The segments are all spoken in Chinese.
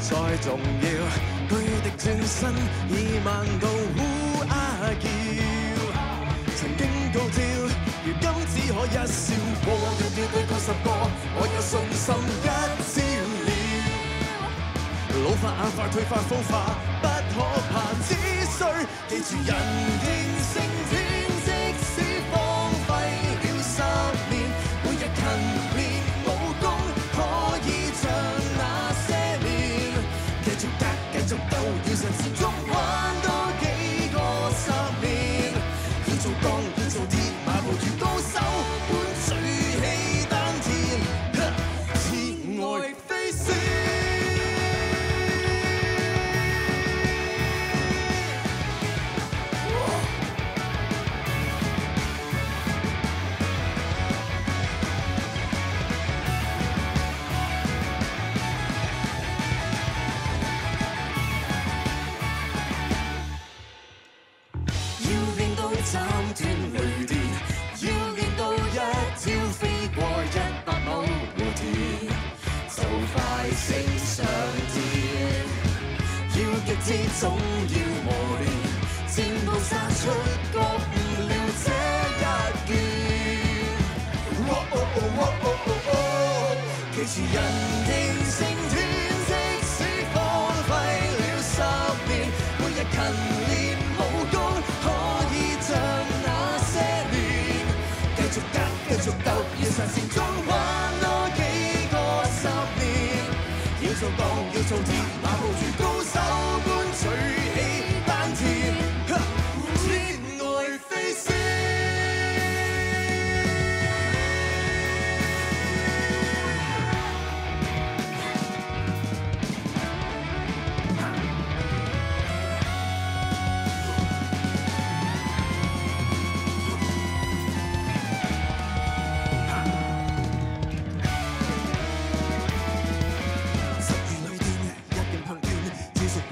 再重要，堆叠转身已慢到呼啊叫。曾经高招，如今只可一笑。破掉吊对破十个，我有信心一笑了。老化眼发退化风化不可怕，只需记住人定胜天。总要磨练，战斗杀出个不了这一剑。其哦人定胜天，即使荒废了十年，每日勤练武功，可以像那些年，继续打，继续斗，要实现中稳多几个十年。要造钢，要做铁，马步如弓。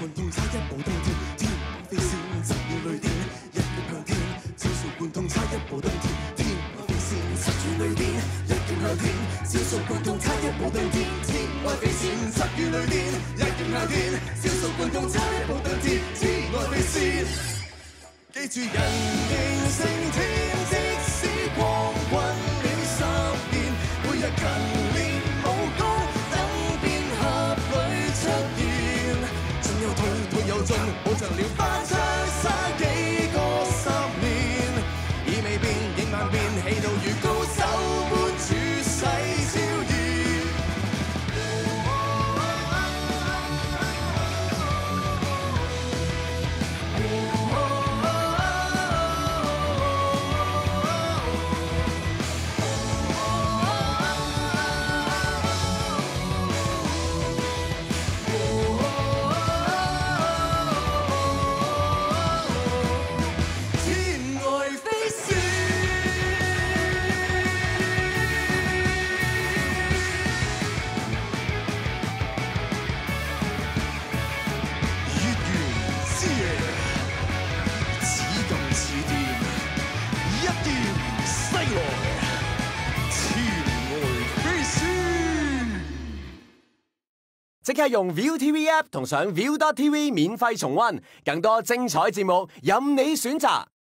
半通一步登天，天外飞仙，十雨雷电，一电向天，小数半通差一步登天，天外飞仙，十雨雷电，一电向天，小数半通差一步登天，天外飞仙，十雨雷电，一电向天，小数半通差一步登天，天外飞仙，记住人定胜天。即刻用 View TV app 同上 View t TV 免费重温更多精彩节目，任你选择。